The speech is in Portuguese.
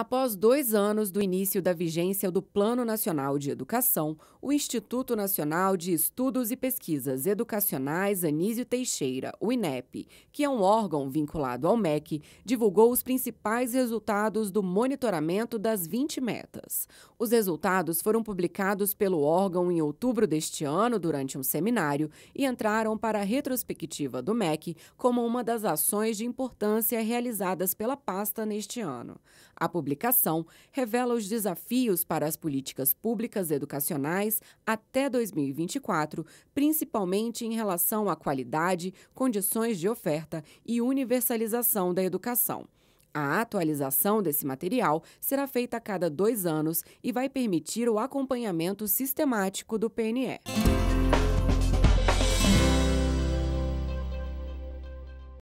Após dois anos do início da vigência do Plano Nacional de Educação, o Instituto Nacional de Estudos e Pesquisas Educacionais Anísio Teixeira, o INEP, que é um órgão vinculado ao MEC, divulgou os principais resultados do monitoramento das 20 metas. Os resultados foram publicados pelo órgão em outubro deste ano, durante um seminário, e entraram para a retrospectiva do MEC como uma das ações de importância realizadas pela pasta neste ano. A publicação revela os desafios para as políticas públicas educacionais até 2024, principalmente em relação à qualidade, condições de oferta e universalização da educação. A atualização desse material será feita a cada dois anos e vai permitir o acompanhamento sistemático do PNE.